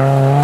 Uh...